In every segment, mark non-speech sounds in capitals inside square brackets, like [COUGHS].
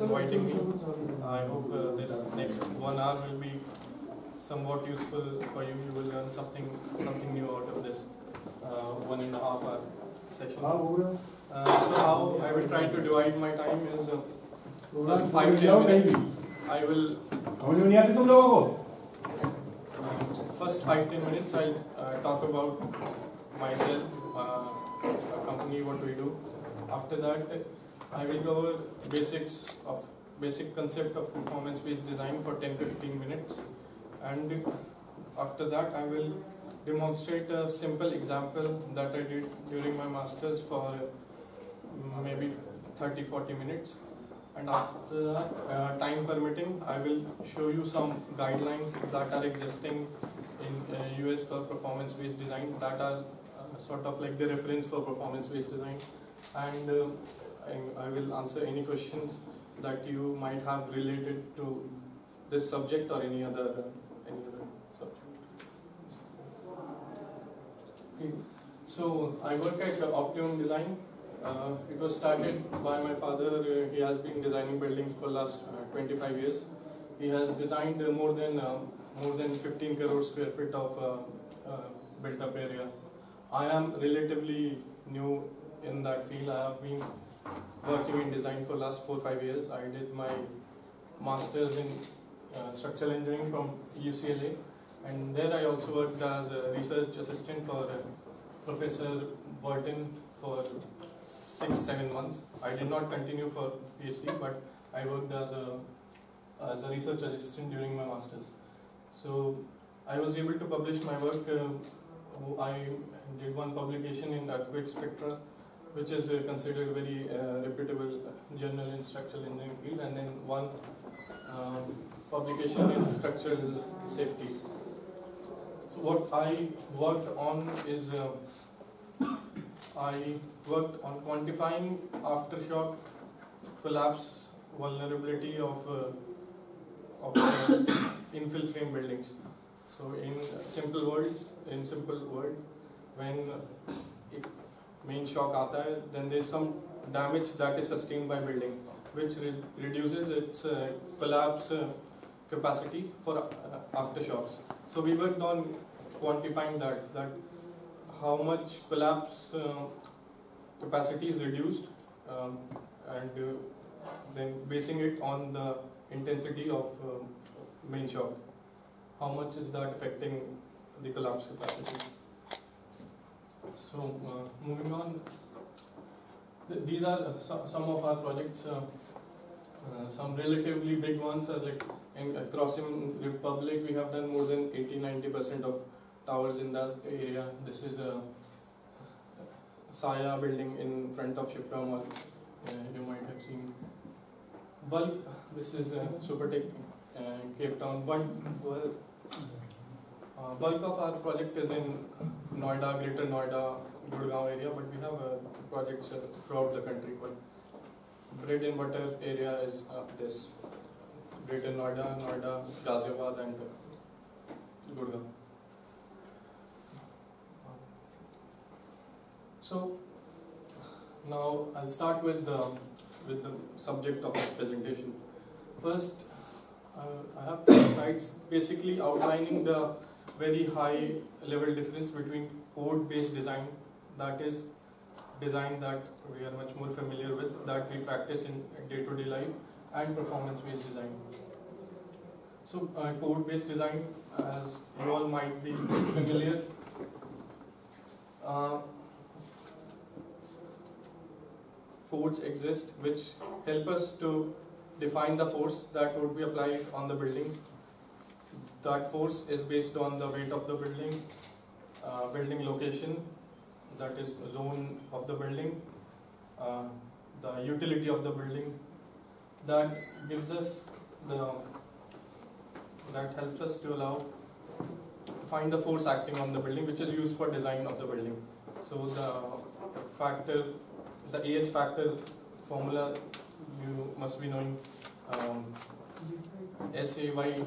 inviting me. I hope uh, this next one hour will be somewhat useful for you. You will learn something something new out of this uh, one and a half hour session. Uh, so how I will try to divide my time is uh, first five ten minutes. I will. First five ten minutes I'll uh, talk about myself, uh, company, what we do. After that. I will cover basics of basic concept of performance-based design for 10-15 minutes, and after that I will demonstrate a simple example that I did during my masters for uh, maybe 30-40 minutes. And after that, uh, time permitting, I will show you some guidelines that are existing in uh, US for performance-based design that are uh, sort of like the reference for performance-based design. And I, will answer any questions that you might have related to this subject or any other any other subject. Okay. So I work at Optimum Design. Uh, it was started by my father. Uh, he has been designing buildings for last uh, 25 years. He has designed more than uh, more than 15 crore square feet of built-up area. I am relatively new in that field. I have been working in design for last four five years. I did my masters in uh, structural engineering from UCLA, and there I also worked as a research assistant for uh, Professor Burton for six seven months. I did not continue for PhD, but I worked as a as a research assistant during my masters. So I was able to publish my work. Uh, I did one publication in earthquake spectra, which is uh, considered very uh, reputable journal in structural engineering field, and then one um, publication in structural safety. So what I worked on is uh, I worked on quantifying aftershock collapse vulnerability of uh, of uh, [COUGHS] infill frame buildings. So in simple words, in simple word, when main shock aata hai, then there is some damage that is sustained by building, which re reduces its uh, collapse uh, capacity for uh, aftershocks. So we worked on quantifying that, that how much collapse uh, capacity is reduced um, and uh, then basing it on the intensity of uh, main shock. How much is that affecting the collapse capacity? So uh, moving on, Th- these are uh, some of our projects. Uh, uh, some relatively big ones are like in uh, Crossing Republic. We have done more than 80-90 percent of towers in that area. This is a Saya building in front of Shipra Mall. Uh, you might have seen. Bulk. This is uh, Supertech uh, Cape Town. Bulk. Well, uh, bulk of our project is in Noida, Greater Noida, Gurgaon area, but we have uh, projects uh, throughout the country. But bread and butter area is this Greater Noida, Noida, Ghaziabad, and Gurgaon. So now I'll start with the with the subject of this presentation. First, uh, I have two slides basically outlining the very high level difference between code-based design, that is design that we are much more familiar with, that we practice in day-to-day life, and performance-based design. So uh, code-based design, as you all might be familiar, uh, codes exist which help us to define the force that would be applied on the building. That force is based on the weight of the building, uh, building location, that is zone of the building, uh, the utility of the building. That gives us the that helps us to allow find the force acting on the building, which is used for design of the building. So the factor, the AH factor formula, you must be knowing um, SAY,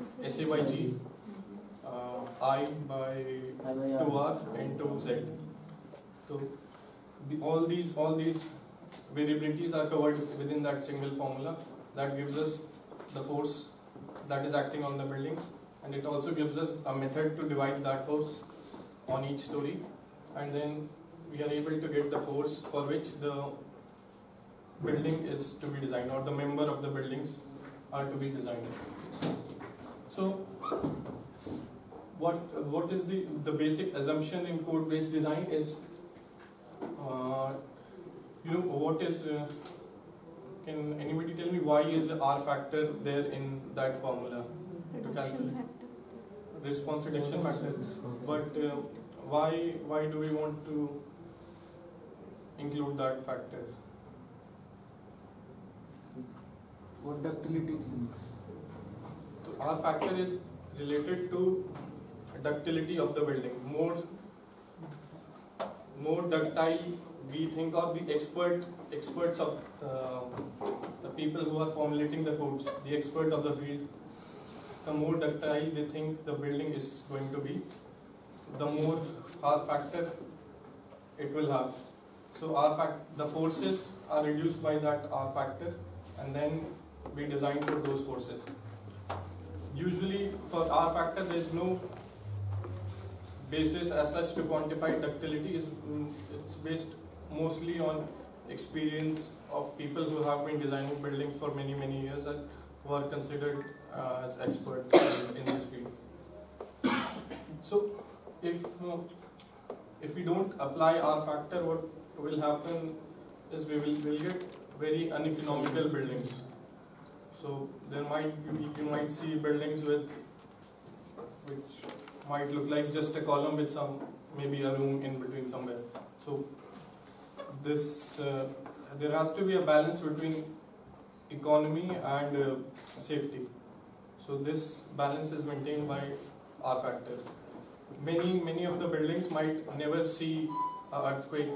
uh, SAYG, uh, I by 2R into Z. So the, all these all these variabilities are covered within that single formula that gives us the force that is acting on the building and it also gives us a method to divide that force on each story and then we are able to get the force for which the building is to be designed or the member of the buildings are to be designed. So what what is the the basic assumption in code based design is uh, you know what is uh, can anybody tell me why is the R factor there in that formula? To calculate. response reduction factor. but uh, why why do we want to include that factor? What ductility thing? R factor is related to ductility of the building. More more ductile we think or the expert experts of uh, the people who are formulating the codes the expert of the field. The more ductile they think the building is going to be the more R factor it will have. So R fact the forces are reduced by that R factor and then we design for those forces usually for R factor there is no basis as such to quantify ductility. Is mm, it's based mostly on experience of people who have been designing buildings for many many years and who are considered uh, as experts in this field. So if uh, if we don't apply R factor what will happen is we will will get very uneconomical buildings so there might you, you might see buildings with which might look like just a column with some maybe a room in between somewhere. So this uh, there has to be a balance between economy and uh, safety. So this balance is maintained by R factor. Many many of the buildings might never see an earthquake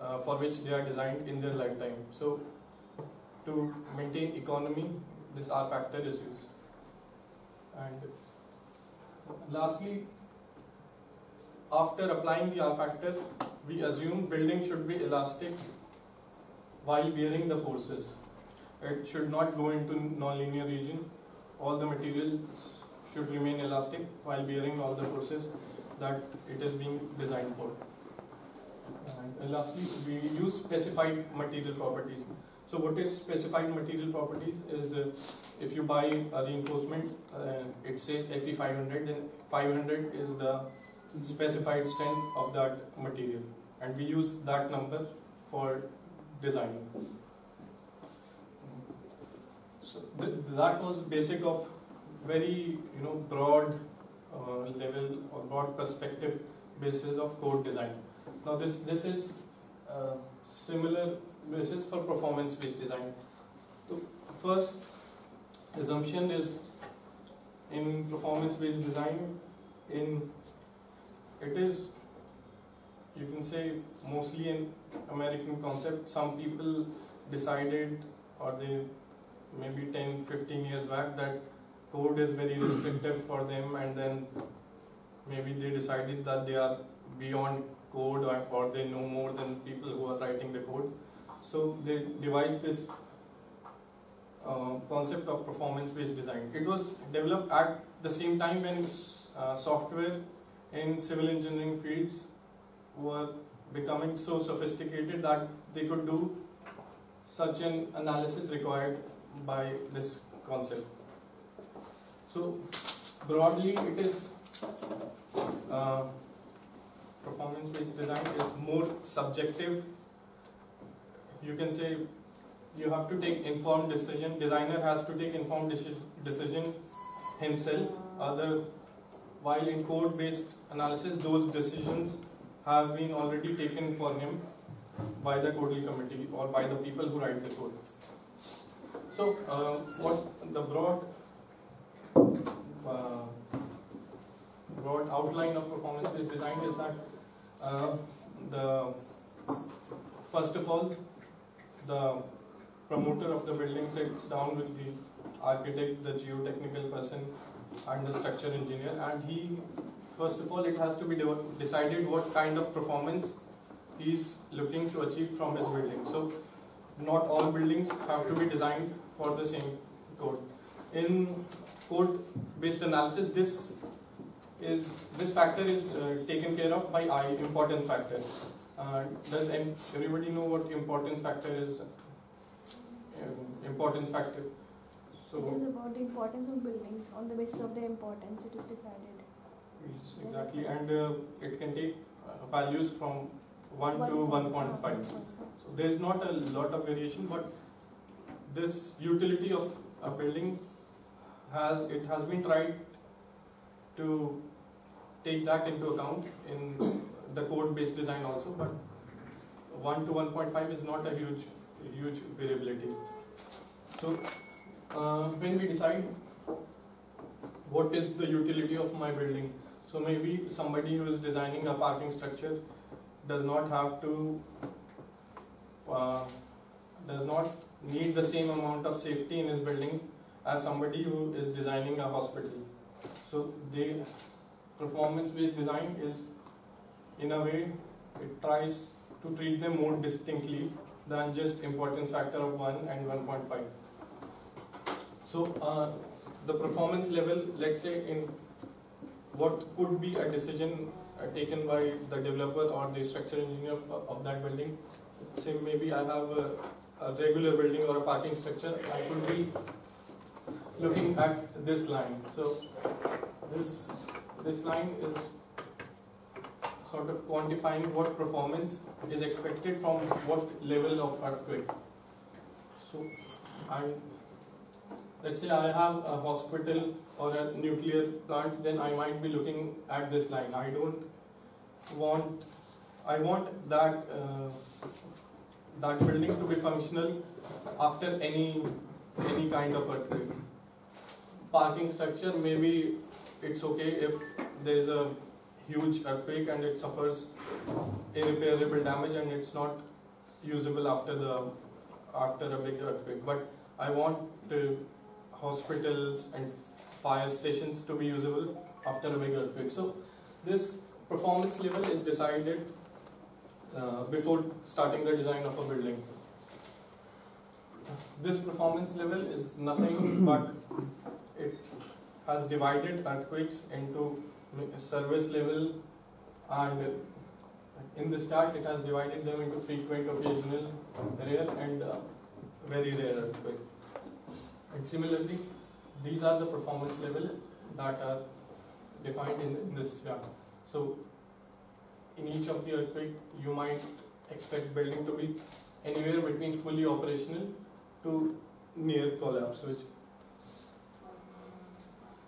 uh, for which they are designed in their lifetime. So to maintain economy, this R factor is used. And lastly, after applying the R factor, we assume building should be elastic while bearing the forces. It should not go into nonlinear region. All the materials should remain elastic while bearing all the forces that it is being designed for. And lastly, we use specified material properties. So what is specified material properties is uh, if you buy a reinforcement, uh, it says Fe 500, then 500 is the specified strength of that material, and we use that number for designing. So th- that was basic of very you know broad uh, level or broad perspective basis of code design. Now this this is uh, similar basis for performance based design. So first assumption is in performance based design in it is you can say mostly an American concept. Some people decided or they maybe 10 15 years back that code is very [CLEARS THROAT] restrictive for them and then maybe they decided that they are beyond code or, or they know more than people who are writing the code so they devised this uh, concept of performance-based design. It was developed at the same time when uh, software in civil engineering fields were becoming so sophisticated that they could do such an analysis required by this concept. So broadly, it is uh, performance-based design is more subjective you can say you have to take informed decision designer has to take informed decision, himself. Other while in code based analysis those decisions have been already taken for him by the codal committee or by the people who write the code. So uh, what the broad uh, broad outline of performance based design is that uh, the first of all the promoter of the building sits down with the architect, the geotechnical person, and the structure engineer, and he, first of all, it has to be de- decided what kind of performance he is looking to achieve from his building. So, not all buildings have to be designed for the same code. In code-based analysis, this is this factor is uh, taken care of by I importance factor. Uh, does everybody know what importance factor is? Um, importance factor. So It is about the importance of buildings. On the basis of their importance, it is decided. yes, exactly, and uh, it can take uh, values from one to one point five. So there is not a lot of variation, but this utility of a building has it has been tried to take that into account in the code-based design also, but one to one point five is not a huge huge variability. So uh, when we decide what is the utility of my building, so maybe somebody who is designing a parking structure does not have to uh, does not need the same amount of safety in his building as somebody who is designing a hospital. So the performance-based design is, in a way, it tries to treat them more distinctly than just importance factor of 1 and 1.5. So uh, the performance level, let's say in what could be a decision uh, taken by the developer or the structural engineer of, of that building. Say maybe I have a, a regular building or a parking structure, I could be looking at this line. So this this line is sort of quantifying what performance is expected from what level of earthquake. So I let's say I have a hospital or a nuclear plant, then I might be looking at this line. I don't want I want that uh, that building to be functional after any any kind of earthquake. Parking structure maybe it's okay if there is a huge earthquake and it suffers irreparable damage and it's not usable after the after a big earthquake. But I want hospitals and fire stations to be usable after a big earthquake. So this performance level is decided uh, before starting the design of a building. This performance level is nothing but it has divided earthquakes into service level and in the start it has divided them into frequent, occasional, rare and uh, very rare earthquake. And similarly, these are the performance level that are defined in, in this chart. So in each of the earthquake, you might expect building to be anywhere between fully operational to near collapse. Which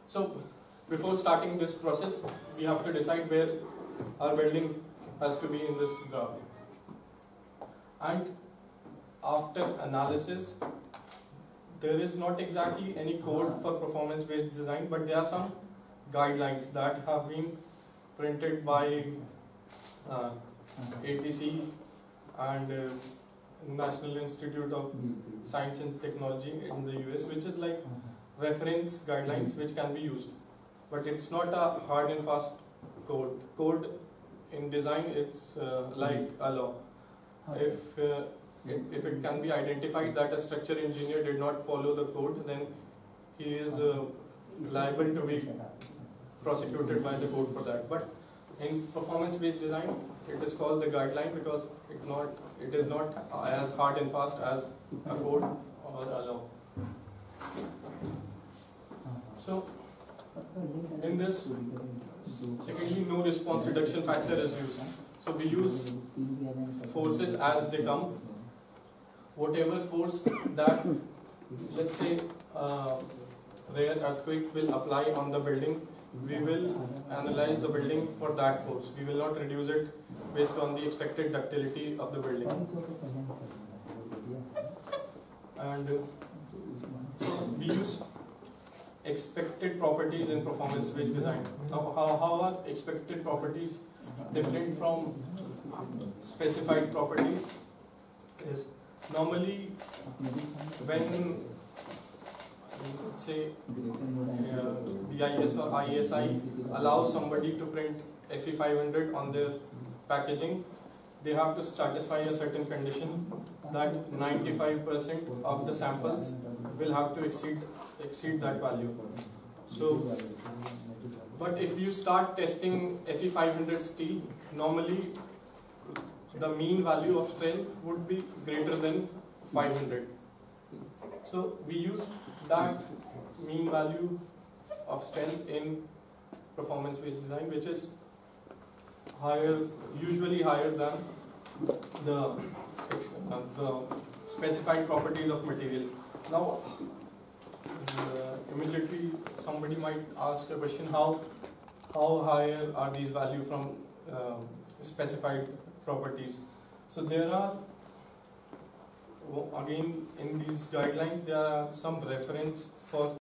so before starting this process, we have to decide where our building has to be in this graph. And after analysis, there is not exactly any code for performance based design, but there are some guidelines that have been printed by uh, ATC and uh, National Institute of Science and Technology in the US, which is like reference guidelines which can be used. But it's not a hard and fast code. Code in design, it's uh, like a law. If uh, it, if it can be identified that a structure engineer did not follow the code, then he is uh, liable to be prosecuted by the code for that. But in performance-based design, it is called the guideline because it not it is not as hard and fast as a code or a law. So in this, secondly, no response reduction factor is used. So we use forces as they come. Whatever force that, let's say, uh, rare earthquake will apply on the building, we will analyze the building for that force. We will not reduce it based on the expected ductility of the building. And so we use expected properties in performance-based design. Now, how, how are expected properties different from specified properties? Is normally when say uh, BIS or ISI allows somebody to print FE500 on their packaging, they have to satisfy a certain condition that 95% of the samples will have to exceed exceed that value. So, but if you start testing Fe 500ST, normally the mean value of strength would be greater than 500. So we use that mean value of strength in performance-based design, which is higher, usually higher than the uh, the specified properties of material. Now, uh, immediately somebody might ask a question: How how higher are these value from um specified properties? So there are again in these guidelines there are some reference for